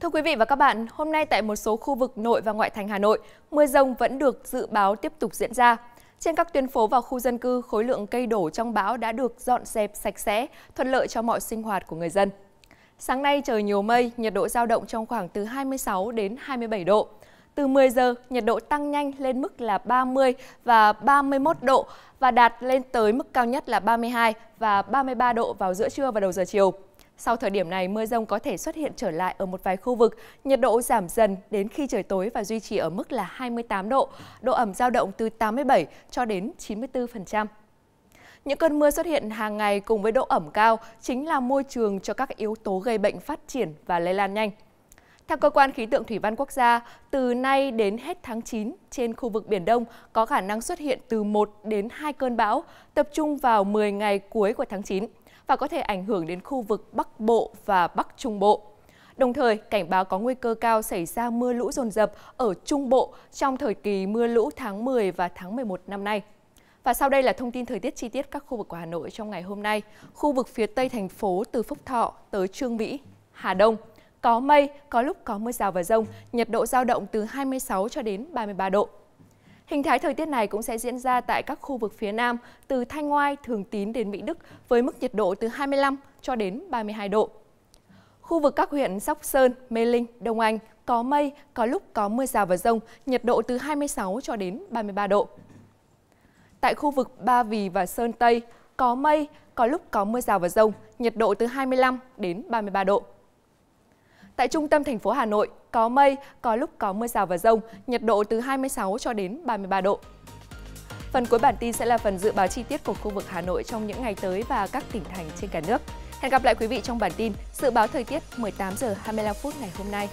Thưa quý vị và các bạn, hôm nay tại một số khu vực nội và ngoại thành Hà Nội, mưa rông vẫn được dự báo tiếp tục diễn ra. Trên các tuyến phố và khu dân cư, khối lượng cây đổ trong bão đã được dọn dẹp sạch sẽ, thuận lợi cho mọi sinh hoạt của người dân. Sáng nay trời nhiều mây, nhiệt độ giao động trong khoảng từ 26 đến 27 độ. Từ 10 giờ, nhiệt độ tăng nhanh lên mức là 30 và 31 độ và đạt lên tới mức cao nhất là 32 và 33 độ vào giữa trưa và đầu giờ chiều. Sau thời điểm này, mưa rông có thể xuất hiện trở lại ở một vài khu vực, nhiệt độ giảm dần đến khi trời tối và duy trì ở mức là 28 độ, độ ẩm giao động từ 87 cho đến 94%. Những cơn mưa xuất hiện hàng ngày cùng với độ ẩm cao chính là môi trường cho các yếu tố gây bệnh phát triển và lây lan nhanh. Theo Cơ quan Khí tượng Thủy văn Quốc gia, từ nay đến hết tháng 9, trên khu vực Biển Đông có khả năng xuất hiện từ 1 đến 2 cơn bão, tập trung vào 10 ngày cuối của tháng 9 và có thể ảnh hưởng đến khu vực Bắc Bộ và Bắc Trung Bộ. Đồng thời, cảnh báo có nguy cơ cao xảy ra mưa lũ dồn dập ở Trung Bộ trong thời kỳ mưa lũ tháng 10 và tháng 11 năm nay. Và sau đây là thông tin thời tiết chi tiết các khu vực của Hà Nội trong ngày hôm nay. Khu vực phía Tây thành phố từ Phúc Thọ tới Trương Mỹ, Hà Đông, có mây, có lúc có mưa rào và rông, nhiệt độ giao động từ 26 cho đến 33 độ. Hình thái thời tiết này cũng sẽ diễn ra tại các khu vực phía Nam, từ Thanh Ngoai, Thường Tín đến Mỹ Đức, với mức nhiệt độ từ 25 cho đến 32 độ. Khu vực các huyện Sóc Sơn, Mê Linh, Đông Anh có mây, có lúc có mưa rào và rông, nhiệt độ từ 26 cho đến 33 độ. Tại khu vực Ba Vì và Sơn Tây có mây, có lúc có mưa rào và rông, nhiệt độ từ 25 đến 33 độ. Tại trung tâm thành phố Hà Nội, có mây, có lúc có mưa rào và rông, nhiệt độ từ 26 cho đến 33 độ. Phần cuối bản tin sẽ là phần dự báo chi tiết của khu vực Hà Nội trong những ngày tới và các tỉnh thành trên cả nước. Hẹn gặp lại quý vị trong bản tin dự báo thời tiết 18 giờ 25 phút ngày hôm nay.